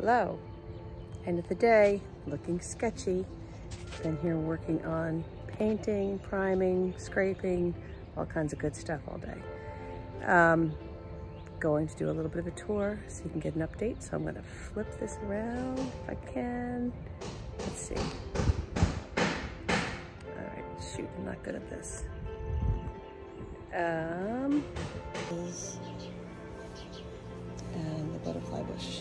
Hello. End of the day, looking sketchy. Been here working on painting, priming, scraping, all kinds of good stuff all day. Um, going to do a little bit of a tour so you can get an update. So I'm gonna flip this around if I can. Let's see. All right, shoot, I'm not good at this. Um, and the butterfly bush.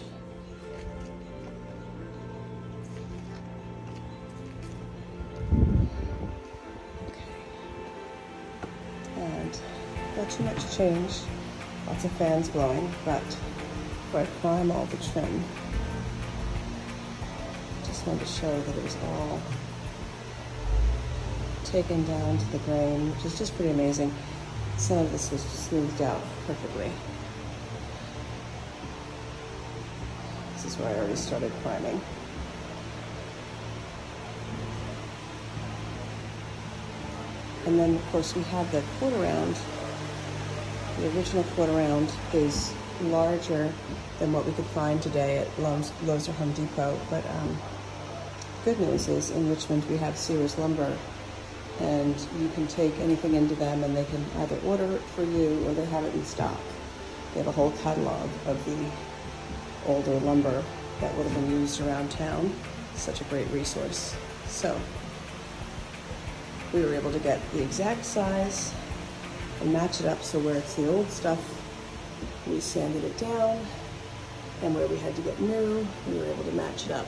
Not too much change. Lots of fans blowing, but before I prime all the trim, just wanted to show that it was all taken down to the grain, which is just pretty amazing. Some of this was smoothed out perfectly. This is where I already started priming. And then, of course, we have the quarter round. The original quarter round is larger than what we could find today at Lowe's, Lowe's or Home Depot. But um, good news is in Richmond we have Siewers Lumber and you can take anything into them and they can either order it for you or they have it in stock. They have a whole catalog of the older lumber that would have been used around town. Such a great resource. So we were able to get the exact size and match it up so where it's the old stuff, we sanded it down and where we had to get new, we were able to match it up.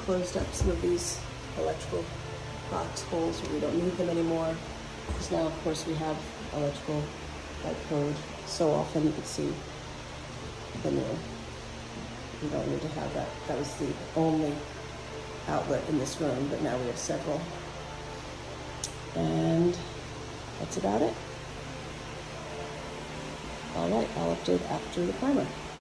Closed up some of these electrical box holes where we don't need them anymore. Because now, of course, we have electrical light code so often you can see the new. We don't need to have that. That was the only outlet in this room, but now we have several. And that's about it. All right, I'll update after the primer.